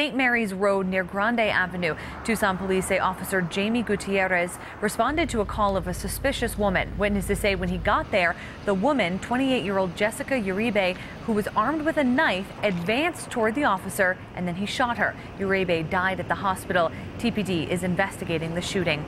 St. Mary's Road near Grande Avenue. Tucson police say officer Jamie Gutierrez responded to a call of a suspicious woman. Witnesses say when he got there, the woman, 28 year old Jessica Uribe, who was armed with a knife, advanced toward the officer and then he shot her. Uribe died at the hospital. TPD is investigating the shooting.